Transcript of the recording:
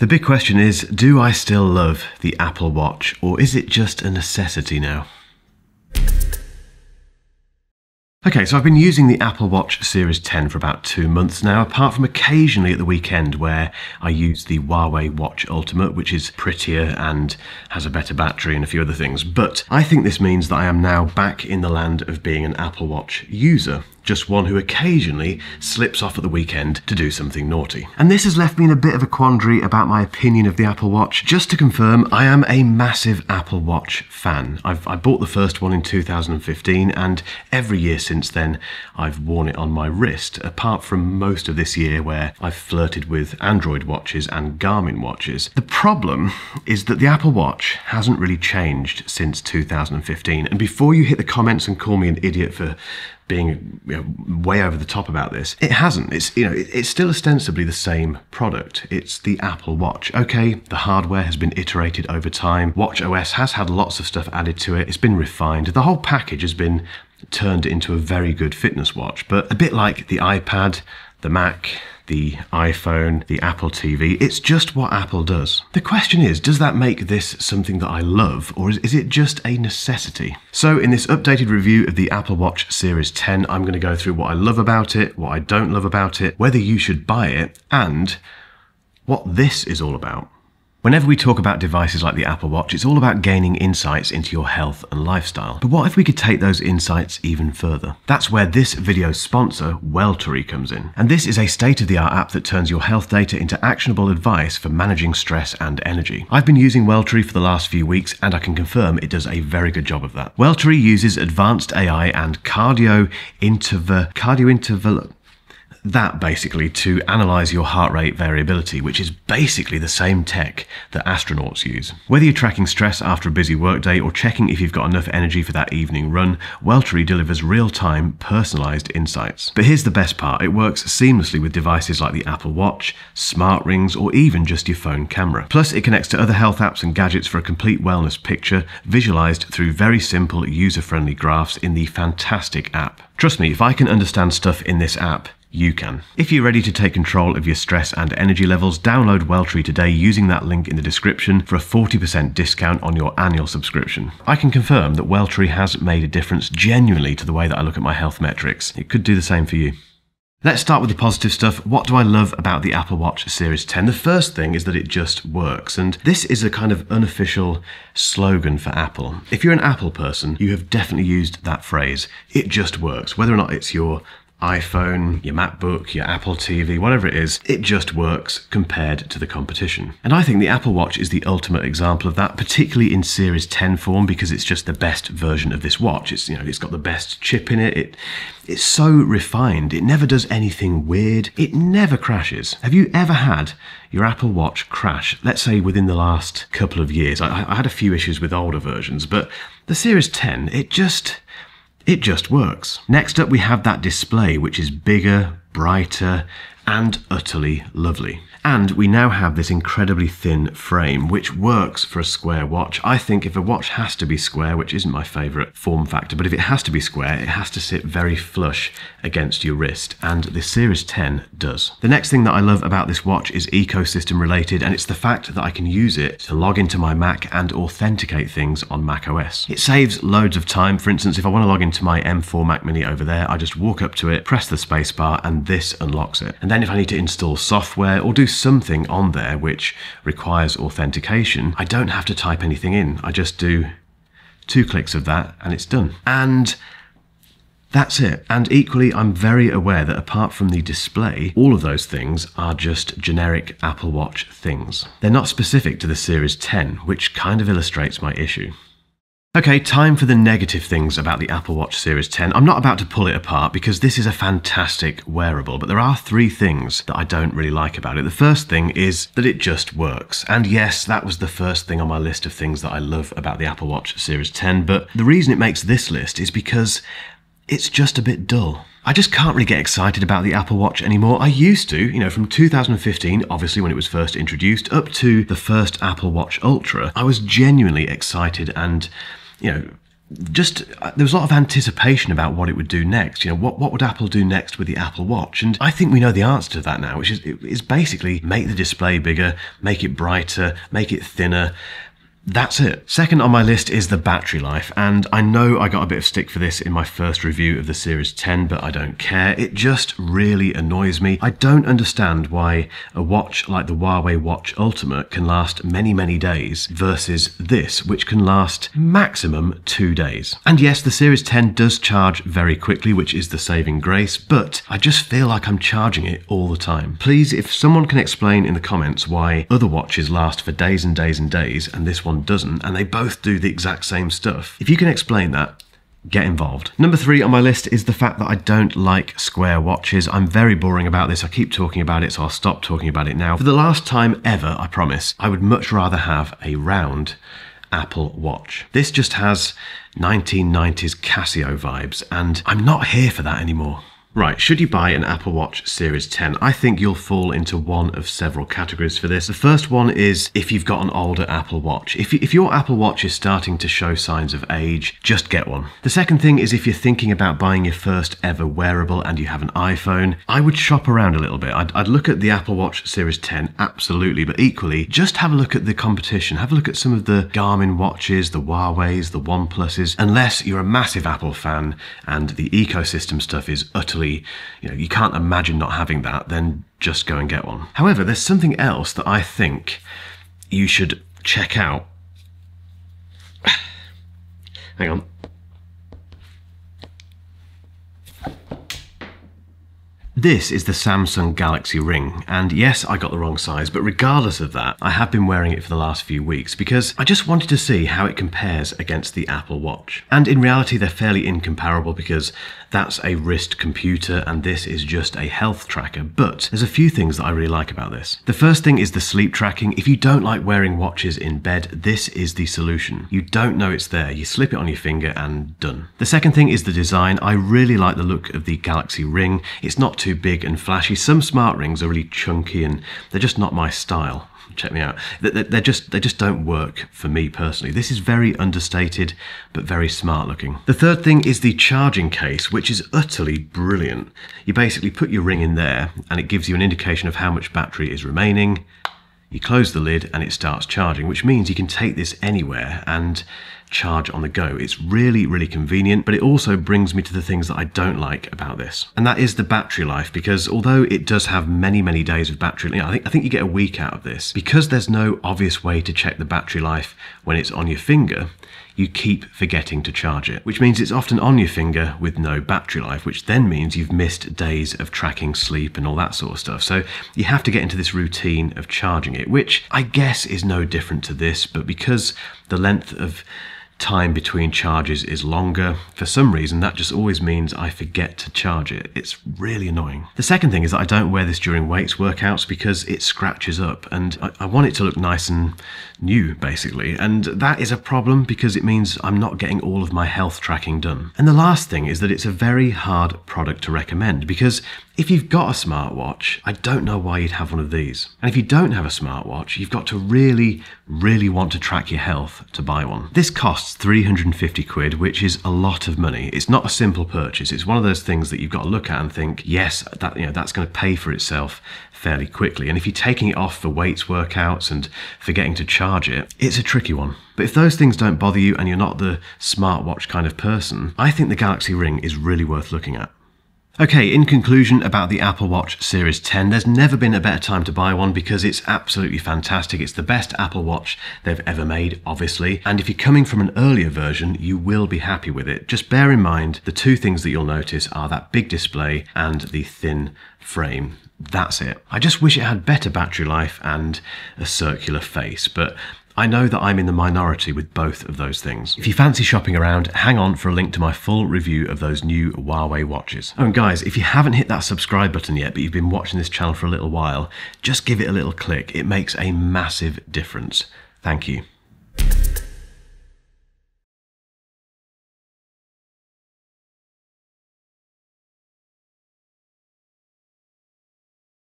The big question is do I still love the Apple Watch, or is it just a necessity now? Okay, so I've been using the Apple Watch Series 10 for about two months now, apart from occasionally at the weekend where I use the Huawei Watch Ultimate, which is prettier and has a better battery and a few other things. But I think this means that I am now back in the land of being an Apple Watch user just one who occasionally slips off at the weekend to do something naughty. And this has left me in a bit of a quandary about my opinion of the Apple Watch. Just to confirm, I am a massive Apple Watch fan. I've, I bought the first one in 2015, and every year since then, I've worn it on my wrist, apart from most of this year where I've flirted with Android watches and Garmin watches. The problem is that the Apple Watch hasn't really changed since 2015. And before you hit the comments and call me an idiot for being you know, way over the top about this. It hasn't. It's you know it's still ostensibly the same product. It's the Apple Watch. Okay, the hardware has been iterated over time. Watch OS has had lots of stuff added to it. It's been refined. The whole package has been turned into a very good fitness watch. But a bit like the iPad, the Mac, the iPhone, the Apple TV. It's just what Apple does. The question is, does that make this something that I love, or is, is it just a necessity? So in this updated review of the Apple Watch Series 10, I'm going to go through what I love about it, what I don't love about it, whether you should buy it, and what this is all about. Whenever we talk about devices like the Apple Watch, it's all about gaining insights into your health and lifestyle. But what if we could take those insights even further? That's where this video's sponsor, Welltory, comes in. And this is a state-of-the-art app that turns your health data into actionable advice for managing stress and energy. I've been using Welltory for the last few weeks, and I can confirm it does a very good job of that. Welltory uses advanced AI and cardio interval cardio interval that basically to analyze your heart rate variability, which is basically the same tech that astronauts use. Whether you're tracking stress after a busy workday or checking if you've got enough energy for that evening run, Welltory delivers real-time, personalized insights. But here's the best part, it works seamlessly with devices like the Apple Watch, smart rings, or even just your phone camera. Plus, it connects to other health apps and gadgets for a complete wellness picture, visualized through very simple, user-friendly graphs in the fantastic app. Trust me, if I can understand stuff in this app, you can. If you're ready to take control of your stress and energy levels, download Welltory today using that link in the description for a 40% discount on your annual subscription. I can confirm that Welltory has made a difference genuinely to the way that I look at my health metrics. It could do the same for you. Let's start with the positive stuff. What do I love about the Apple Watch Series 10? The first thing is that it just works. And this is a kind of unofficial slogan for Apple. If you're an Apple person, you have definitely used that phrase. It just works. Whether or not it's your iPhone, your MacBook, your Apple TV, whatever it is, it just works compared to the competition. And I think the Apple Watch is the ultimate example of that, particularly in Series 10 form because it's just the best version of this watch. It's you know, it's got the best chip in it. It it's so refined. It never does anything weird. It never crashes. Have you ever had your Apple Watch crash? Let's say within the last couple of years. I, I had a few issues with older versions, but the Series 10, it just it just works. Next up, we have that display, which is bigger, brighter, and utterly lovely. And we now have this incredibly thin frame, which works for a square watch. I think if a watch has to be square, which isn't my favourite form factor, but if it has to be square, it has to sit very flush against your wrist, and the Series 10 does. The next thing that I love about this watch is ecosystem related, and it's the fact that I can use it to log into my Mac and authenticate things on Mac OS. It saves loads of time. For instance, if I want to log into my M4 Mac Mini over there, I just walk up to it, press the spacebar, and this unlocks it. And then if I need to install software or do something on there which requires authentication, I don't have to type anything in. I just do two clicks of that and it's done. And that's it. And equally, I'm very aware that apart from the display, all of those things are just generic Apple Watch things. They're not specific to the Series 10, which kind of illustrates my issue. Okay, time for the negative things about the Apple Watch Series 10. I'm not about to pull it apart because this is a fantastic wearable, but there are three things that I don't really like about it. The first thing is that it just works. And yes, that was the first thing on my list of things that I love about the Apple Watch Series 10, but the reason it makes this list is because it's just a bit dull. I just can't really get excited about the Apple Watch anymore. I used to, you know, from 2015, obviously when it was first introduced, up to the first Apple Watch Ultra, I was genuinely excited and you know, just uh, there was a lot of anticipation about what it would do next. You know, what what would Apple do next with the Apple Watch? And I think we know the answer to that now, which is is basically make the display bigger, make it brighter, make it thinner, that's it. Second on my list is the battery life, and I know I got a bit of stick for this in my first review of the Series 10, but I don't care. It just really annoys me. I don't understand why a watch like the Huawei Watch Ultimate can last many, many days versus this, which can last maximum two days. And yes, the Series 10 does charge very quickly, which is the saving grace, but I just feel like I'm charging it all the time. Please, if someone can explain in the comments why other watches last for days and days and days, and this one doesn't, and they both do the exact same stuff. If you can explain that, get involved. Number three on my list is the fact that I don't like square watches. I'm very boring about this. I keep talking about it, so I'll stop talking about it now. For the last time ever, I promise, I would much rather have a round Apple Watch. This just has 1990s Casio vibes, and I'm not here for that anymore. Right, should you buy an Apple Watch Series 10? I think you'll fall into one of several categories for this. The first one is if you've got an older Apple Watch. If, if your Apple Watch is starting to show signs of age, just get one. The second thing is if you're thinking about buying your first ever wearable and you have an iPhone, I would shop around a little bit. I'd, I'd look at the Apple Watch Series 10, absolutely, but equally, just have a look at the competition. Have a look at some of the Garmin watches, the Huawei's, the OnePluses, unless you're a massive Apple fan and the ecosystem stuff is utterly you know, you can't imagine not having that, then just go and get one. However, there's something else that I think you should check out. Hang on. This is the Samsung Galaxy Ring, and yes, I got the wrong size, but regardless of that, I have been wearing it for the last few weeks because I just wanted to see how it compares against the Apple Watch. And in reality, they're fairly incomparable because that's a wrist computer and this is just a health tracker, but there's a few things that I really like about this. The first thing is the sleep tracking. If you don't like wearing watches in bed, this is the solution. You don't know it's there, you slip it on your finger and done. The second thing is the design. I really like the look of the Galaxy Ring. It's not too big and flashy. Some smart rings are really chunky and they're just not my style check me out. They're just they just don't work for me personally. This is very understated but very smart looking. The third thing is the charging case, which is utterly brilliant. You basically put your ring in there and it gives you an indication of how much battery is remaining. You close the lid and it starts charging, which means you can take this anywhere and charge on the go. It's really, really convenient, but it also brings me to the things that I don't like about this. And that is the battery life, because although it does have many, many days of battery, you know, I think, I think you get a week out of this. Because there's no obvious way to check the battery life when it's on your finger, you keep forgetting to charge it, which means it's often on your finger with no battery life, which then means you've missed days of tracking sleep and all that sort of stuff. So you have to get into this routine of charging it, which I guess is no different to this, but because the length of time between charges is longer. For some reason, that just always means I forget to charge it. It's really annoying. The second thing is that I don't wear this during weights workouts because it scratches up and I, I, want it to look nice and new, basically. And that is a problem because it means I'm not getting all of my health tracking done. And the last thing is that it's a very hard product to recommend because if you've got a smartwatch, I don't know why you'd have one of these. And if you don't have a smartwatch, you've got to really, really want to track your health to buy one. This costs 350 quid, which is a lot of money. It's not a simple purchase. It's one of those things that you've got to look at and think, yes, that you know that's going to pay for itself fairly quickly. And if you're taking it off for weights workouts and forgetting to charge it, it's a tricky one. But if those things don't bother you and you're not the smartwatch kind of person, I think the Galaxy Ring is really worth looking at. Okay, in conclusion about the Apple Watch Series 10, there's never been a better time to buy one because it's absolutely fantastic. It's the best Apple Watch they've ever made, obviously. And if you're coming from an earlier version, you will be happy with it. Just bear in mind the two things that you'll notice are that big display and the thin frame. That's it. I just wish it had better battery life and a circular face, but I know that I'm in the minority with both of those things. If you fancy shopping around, hang on for a link to my full review of those new Huawei watches. Oh, and guys, if you haven't hit that subscribe button yet, but you've been watching this channel for a little while, just give it a little click. It makes a massive difference. Thank you.